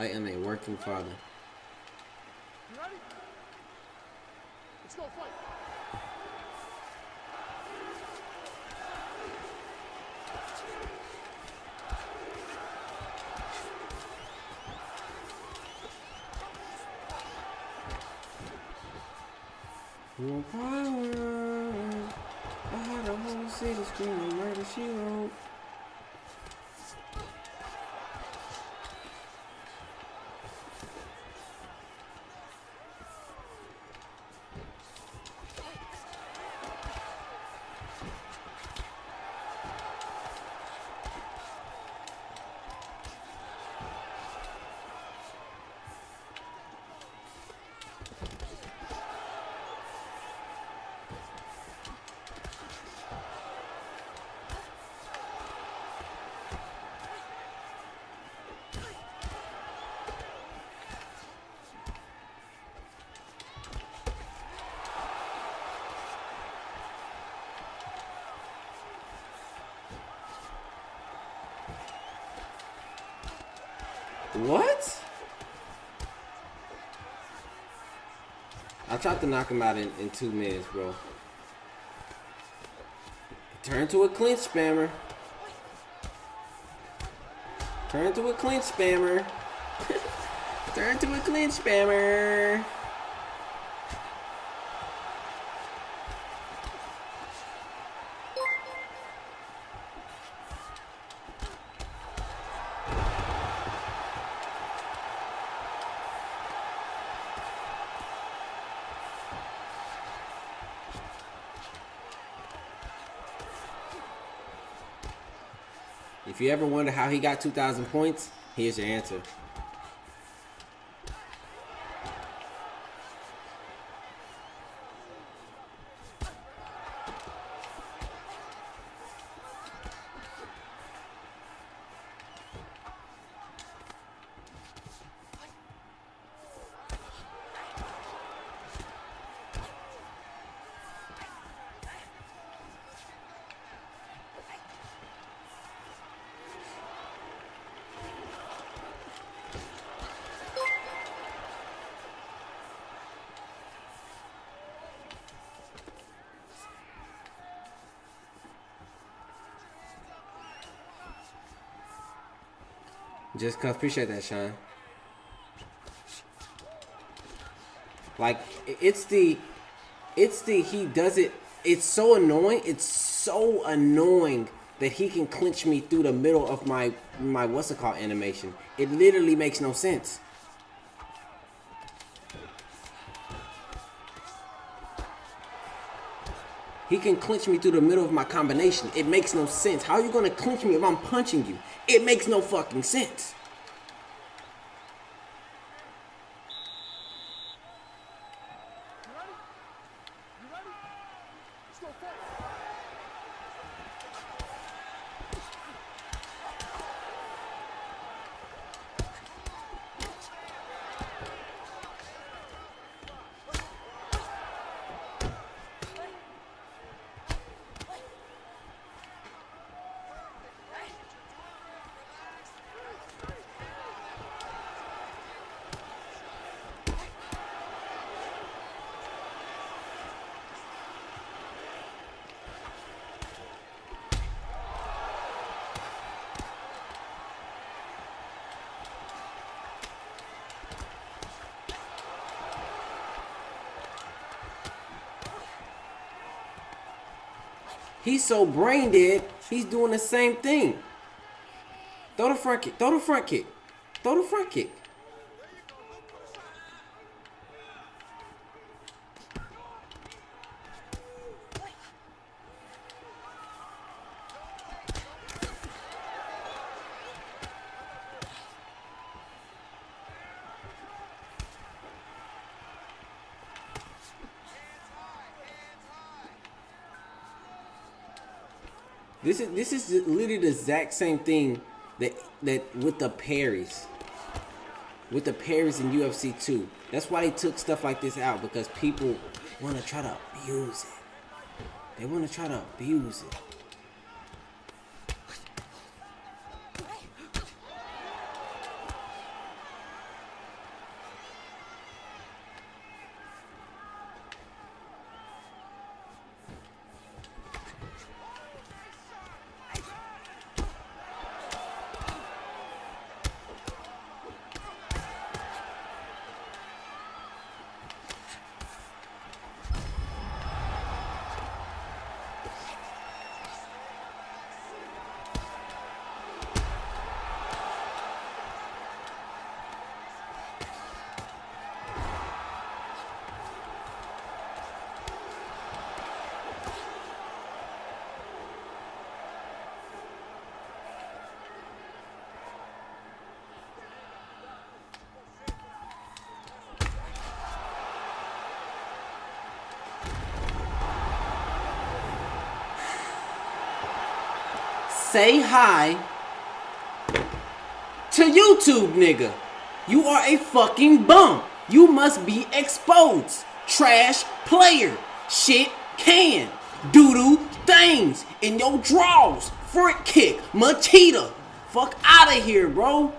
I am a working father. You ready? Let's go fight. Your power. I had a whole city screaming murder she wrote. What? I tried to knock him out in, in two minutes, bro. Turn to a clinch spammer. Turn to a clinch spammer. Turn to a clinch spammer. If you ever wonder how he got 2,000 points, here's your answer. Just cause appreciate that, Sean. Like it's the it's the he does it it's so annoying. It's so annoying that he can clinch me through the middle of my my what's it called animation. It literally makes no sense. He can clinch me through the middle of my combination. It makes no sense. How are you gonna clinch me if I'm punching you? It makes no fucking sense. You ready? You ready? He's so brain dead, he's doing the same thing. Throw the front kick. Throw the front kick. Throw the front kick. This is this is literally the exact same thing that that with the parries. With the parries in UFC 2. That's why they took stuff like this out because people want to try to abuse it. They want to try to abuse it. Say hi to YouTube, nigga. You are a fucking bum. You must be exposed. Trash player. Shit can. Doodoo things in your drawers. Front kick. Machida. Fuck out of here, bro.